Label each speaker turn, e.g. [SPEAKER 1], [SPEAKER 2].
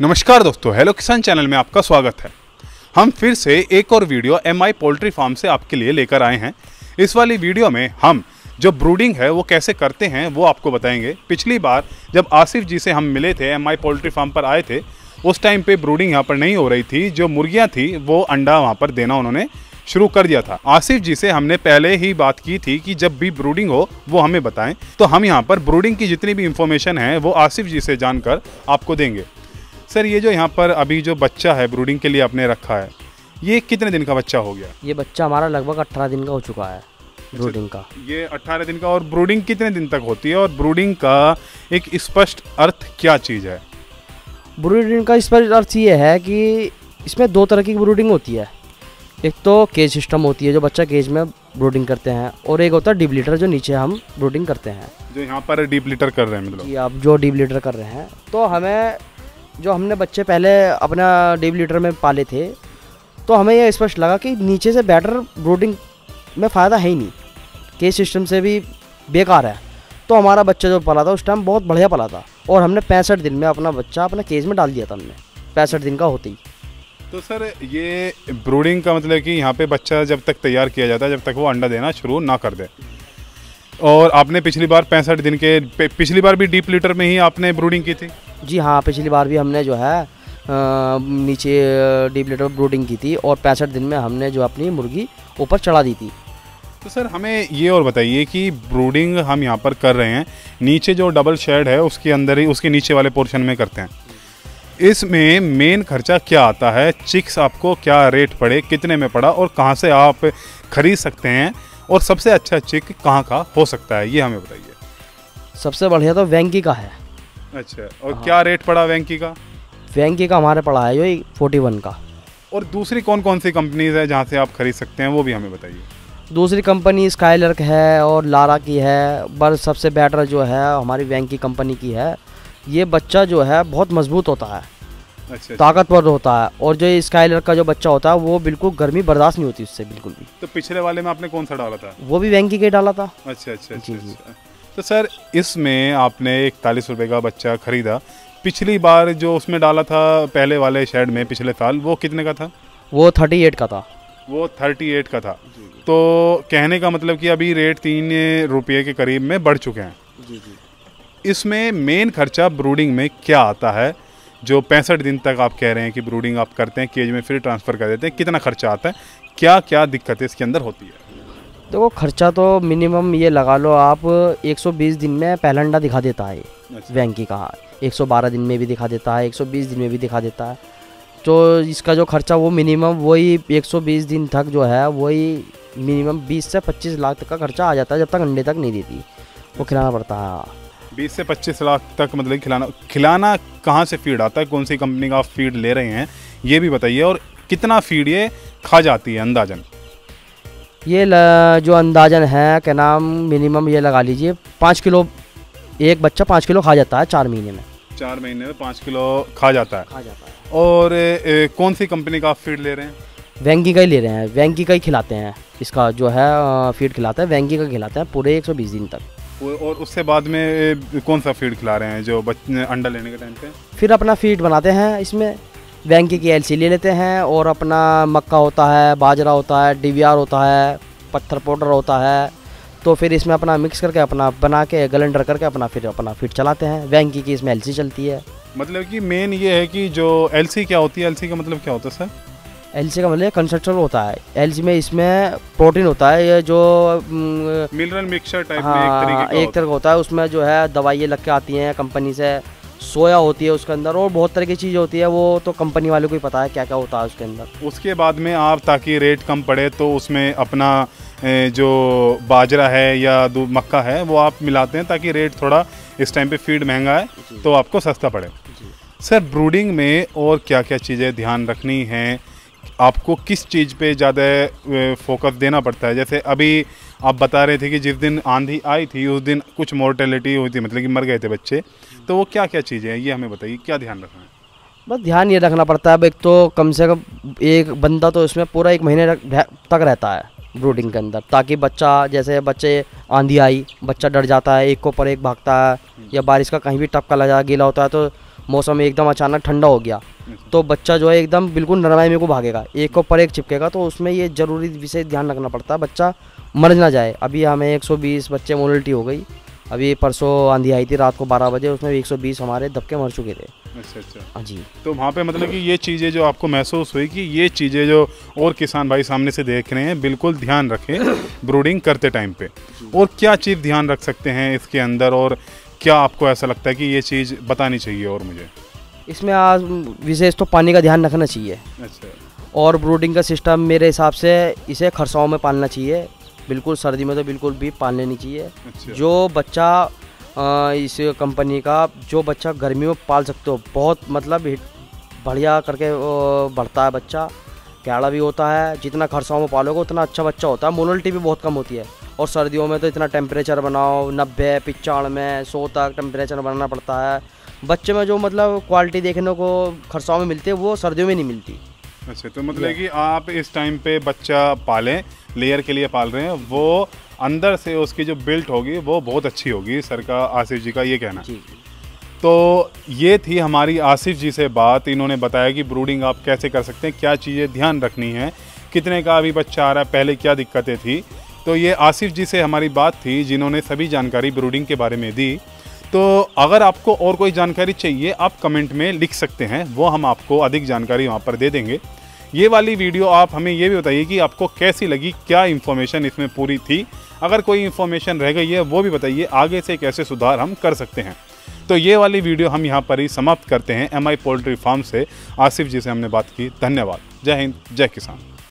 [SPEAKER 1] नमस्कार दोस्तों हेलो किसान चैनल में आपका स्वागत है। हम फिर से एक और video M I poultry farm से आपके लिए लेकर आए हैं। इस वाली वीडियो में हम जो ब्रूडिंग है, वो कैसे करते हैं, वो आपको बताएँगे। पिछली बार जब आसिफ जी से हम मिले थे एम आई पोल्ट्री फार्म पर आए थे, उस टाइम पे ब्रूडिंग यहाँ पर नहीं हो रही थी। जो मुर्गियाँ थी, वो अंडा वहाँ पर देना उन्होंने शुरू कर दिया था। आसिफ जी से हमने पहले ही बात की थी कि जब भी ब्रूडिंग हो, वो हमें बताएँ। तो हम यहाँ पर ब्रूडिंग की जितनी भी इंफॉर्मेशन है, वो आसिफ जी से जानकर आपको देंगे। सर ये जो यहाँ पर अभी जो बच्चा है ब्रूडिंग के लिए आपने रखा है ये कितने दिन का बच्चा हो गया?
[SPEAKER 2] ये बच्चा हमारा लगभग अट्ठारह दिन का हो चुका है ब्रूडिंग का।
[SPEAKER 1] ये 18 दिन का और ब्रूडिंग कितने दिन तक होती है? और ब्रूडिंग का एक स्पष्ट अर्थ क्या चीज़ है?
[SPEAKER 2] ब्रूडिंग का पर अर्थ ये है कि इसमें दो तरह की ब्रूडिंग होती है। एक तो केज सिस्टम होती है जो बच्चा केज में ब्रूडिंग करते हैं और एक होता है डीप लीटर जो नीचे हम ब्रूडिंग करते हैं।
[SPEAKER 1] जो यहाँ पर डीप लीटर कर रहे हैं मतलब।
[SPEAKER 2] आप जो डीप लीटर कर रहे हैं तो हमें जो हमने बच्चे पहले अपना डीप लीटर में पाले थे तो हमें यह स्पष्ट लगा कि नीचे से बैटर ब्रूडिंग में फ़ायदा है ही नहीं। केज सिस्टम से भी बेकार है। तो हमारा बच्चा जो पला था, उस टाइम बहुत बढ़िया पला था। और हमने पैंसठ दिन में अपना बच्चा अपने केज में डाल दिया था हमने। पैंसठ दिन का होते ही।
[SPEAKER 1] तो सर, ये ब्रूडिंग का मतलब कि यहाँ पे बच्चा जब तक तैयार किया जाता है, जब तक वो अंडा देना शुरू ना कर दे। और आपने पिछली बार पैंसठ दिन के पिछली बार भी डीप लीटर में ही आपने ब्रूडिंग की थी?
[SPEAKER 2] जी हाँ पिछली बार भी हमने जो है नीचे डीप लीटर ब्रूडिंग की थी और पैंसठ दिन में हमने जो अपनी मुर्गी ऊपर चढ़ा दी थी।
[SPEAKER 1] तो सर हमें ये और बताइए कि ब्रूडिंग हम यहाँ पर कर रहे हैं नीचे जो डबल शेड है उसके अंदर ही उसके नीचे वाले पोर्शन में करते हैं। इसमें मेन खर्चा क्या आता है? चिक्स आपको क्या रेट पड़े? कितने में पड़ा? और कहाँ से आप खरीद सकते हैं? और सबसे अच्छा चिक कहाँ का हो सकता है ये हमें बताइए।
[SPEAKER 2] सबसे बढ़िया तो वेंकी का है।
[SPEAKER 1] अच्छा और क्या रेट पड़ा वेंकी का?
[SPEAKER 2] वेंकी का हमारे पड़ा है जो फोर्टी वन का।
[SPEAKER 1] और दूसरी कौन कौन सी कंपनीज़ है जहाँ से आप खरीद सकते हैं वो भी हमें बताइए।
[SPEAKER 2] दूसरी कंपनी स्काईलर्क है और लारा की है पर सबसे बेटर जो है हमारी वेंकी कंपनी की है। ये बच्चा जो है बहुत मज़बूत होता है।
[SPEAKER 1] अच्छा अच्छा।
[SPEAKER 2] ताकतवर होता है। और जो स्काईलर का जो बच्चा होता है वो बिल्कुल गर्मी बर्दाश्त नहीं होती उससे बिल्कुल भी।
[SPEAKER 1] तो पिछले वाले में आपने कौन सा डाला था?
[SPEAKER 2] वो भी वेंकी का डाला था।
[SPEAKER 1] अच्छा अच्छा अच्छा,
[SPEAKER 2] जी, जी।
[SPEAKER 1] अच्छा। तो सर इसमें आपने इकतालीस रुपए का बच्चा खरीदा। पिछली बार जो उसमें डाला था पहले वाले शेड में पिछले साल वो कितने का था?
[SPEAKER 2] वो थर्टी एट का था।
[SPEAKER 1] वो थर्टी एट का था। तो कहने का मतलब कि अभी रेट तीन रुपये के करीब में बढ़ चुके हैं।
[SPEAKER 2] जी जी।
[SPEAKER 1] इसमें मेन खर्चा ब्रूडिंग में क्या आता है? जो पैंसठ दिन तक आप कह रहे हैं कि ब्रूडिंग आप करते हैं केज में फिर ट्रांसफ़र कर देते हैं कितना खर्चा आता है? क्या क्या दिक्कतें इसके अंदर होती है?
[SPEAKER 2] देखो खर्चा तो मिनिमम ये लगा लो आप 120 दिन में पहला अंडा दिखा देता है
[SPEAKER 1] अच्छा।
[SPEAKER 2] वेंकी का 112 दिन में भी दिखा देता है 120 दिन में भी दिखा देता है। तो इसका जो खर्चा वो मिनिमम वही 120 दिन तक जो है वही मिनिमम 20 से 25 लाख तक का खर्चा आ जाता है जब तक अंडे तक नहीं देती। वो खिलाना पड़ता है।
[SPEAKER 1] बीस से पच्चीस लाख तक मतलब खिलाना खिलाना कहाँ से फ़ीड आता है? कौन सी कंपनी का आप फ़ीड ले रहे हैं? ये भी बताइए और कितना फ़ीड ये खा जाती है अंदाजन?
[SPEAKER 2] ये जो अंदाजन है क्या नाम मिनिमम ये लगा लीजिए पाँच किलो एक बच्चा पाँच किलो खा जाता है चार महीने में।
[SPEAKER 1] चार महीने में पाँच किलो खा जाता है।
[SPEAKER 2] खा जाता है।
[SPEAKER 1] और ए, ए, कौन सी कंपनी का आप फ़ीड ले रहे हैं?
[SPEAKER 2] वेंकी का ही ले रहे हैं वेंकी का ही खिलाते हैं। इसका जो है फ़ीड खिलाते हैं वेंकी का खिलाते हैं पूरे 120 दिन तक।
[SPEAKER 1] और उससे बाद में कौन सा फ़ीड खिला रहे हैं जो बच्चे अंडा लेने के टाइम पे?
[SPEAKER 2] फिर अपना फ़ीड बनाते हैं इसमें। वेंकी की एलसी ले लेते हैं और अपना मक्का होता है बाजरा होता है डीवीआर होता है पत्थर पाउडर होता है। तो फिर इसमें अपना मिक्स करके अपना बना के गलेंडर करके अपना फिर अपना फ़ीड चलाते हैं। वेंकी की इसमें एलसी चलती है।
[SPEAKER 1] मतलब कि मेन ये है कि जो एलसी क्या होती है? एलसी का मतलब क्या होता है सर
[SPEAKER 2] एलसी का मतलब कंस्ट्रक्टर होता है। एलसी में इसमें प्रोटीन होता है ये जो
[SPEAKER 1] मिनरल मिक्सचर टाइप में एक
[SPEAKER 2] हाँ
[SPEAKER 1] तरीके का
[SPEAKER 2] एक
[SPEAKER 1] होता
[SPEAKER 2] तरह का होता है। उसमें जो है दवाइयाँ लग के आती हैं कंपनी से सोया होती है उसके अंदर और बहुत तरह की चीज़ होती है वो तो कंपनी वालों को ही पता है क्या क्या होता है उसके अंदर।
[SPEAKER 1] उसके बाद में आप ताकि रेट कम पड़े तो उसमें अपना जो बाजरा है या दू- मक्का है वो आप मिलाते हैं ताकि रेट थोड़ा इस टाइम पे फ़ीड महँगा है तो आपको सस्ता पड़े। सर ब्रूडिंग में और क्या क्या चीज़ें ध्यान रखनी है? आपको किस चीज़ पे ज़्यादा फोकस देना पड़ता है? जैसे अभी आप बता रहे थे कि जिस दिन आंधी आई थी, उस दिन कुछ मोर्टेलिटी हुई थी मतलब कि मर गए थे बच्चे। तो वो क्या क्या चीज़ें हैं? ये हमें बताइए, क्या ध्यान रखना है?
[SPEAKER 2] बस ध्यान ये रखना पड़ता है, अब एक तो कम से कम एक बंदा तो इसमें पूरा एक महीने तक रहता है ब्रूडिंग के अंदर, ताकि बच्चा, जैसे बच्चे आंधी आई, बच्चा डर जाता है, एक को पर एक भागता है, या बारिश का कहीं भी टपका लगा, गीला होता है तो मौसम एकदम अचानक ठंडा हो गया। तो बच्चा जो है एकदम बिल्कुल नरमाई में को भागेगा। एक को पर एक चिपकेगा तो उसमें ये ज़रूरी विषय ध्यान रखना पड़ता है। बच्चा मर ना जाए। अभी हमें 120 बच्चे मोलिटी हो गई। अभी परसों आंधी आई थी रात को 12 बजे उसमें भी 120 हमारे दबके मर चुके थे।
[SPEAKER 1] अच्छा अच्छा।
[SPEAKER 2] हाँ जी।
[SPEAKER 1] तो वहाँ पे मतलब कि ये चीज़ें जो आपको महसूस हुई कि ये चीज़ें जो और किसान भाई सामने से देख रहे हैं बिल्कुल ध्यान रखें ब्रूडिंग करते टाइम पे। और क्या चीज़ ध्यान रख सकते हैं इसके अंदर? और क्या आपको ऐसा लगता है कि ये चीज़ बतानी चाहिए और मुझे?
[SPEAKER 2] इसमें आज विशेष तो पानी का ध्यान रखना चाहिए।
[SPEAKER 1] अच्छा।
[SPEAKER 2] और ब्रूडिंग का सिस्टम मेरे हिसाब से इसे खरसाओं में पालना चाहिए। बिल्कुल सर्दी में तो बिल्कुल भी पालने नहीं चाहिए।
[SPEAKER 1] अच्छा।
[SPEAKER 2] जो बच्चा अ, इस कंपनी का जो बच्चा गर्मी में पाल सकते हो बहुत मतलब बढ़िया करके बढ़ता है बच्चा। प्याड़ा भी होता है जितना खरसाओं में पालोगे उतना अच्छा बच्चा होता है। मोनोलिटी भी बहुत कम होती है। और सर्दियों में तो इतना टेम्परेचर बनाओ नब्बे पिचानवे सौ तक टेम्परेचर बनाना पड़ता है। बच्चे में जो मतलब क्वालिटी देखने को खरसाओं में मिलती है वो सर्दियों में नहीं मिलती।
[SPEAKER 1] अच्छा तो मतलब कि आप इस टाइम पे बच्चा पालें लेयर के लिए पाल रहे हैं वो अंदर से उसकी जो बिल्ट होगी वो बहुत अच्छी होगी सर का आसिफ जी का ये कहना।
[SPEAKER 2] जी।
[SPEAKER 1] तो ये थी हमारी आसिफ जी से बात इन्होंने बताया कि ब्रूडिंग आप कैसे कर सकते हैं क्या चीज़ें ध्यान रखनी है कितने का अभी बच्चा आ रहा है पहले क्या दिक्कतें थी। तो ये आसिफ जी से हमारी बात थी, जिन्होंने सभी जानकारी ब्रूडिंग के बारे में दी। तो अगर आपको और कोई जानकारी चाहिए, आप कमेंट में लिख सकते हैं, वो हम आपको अधिक जानकारी वहाँ पर दे देंगे। ये वाली वीडियो आप हमें ये भी बताइए कि आपको कैसी लगी, क्या इन्फॉर्मेशन इसमें पूरी थी। अगर कोई इन्फॉर्मेशन रह गई है, वो भी बताइए, आगे से कैसे सुधार हम कर सकते हैं। तो ये वाली वीडियो हम यहाँ पर ही समाप्त करते हैं एम आई पोल्ट्री फार्म से। आसिफ जी से हमने बात की, धन्यवाद। जय हिंद, जय किसान।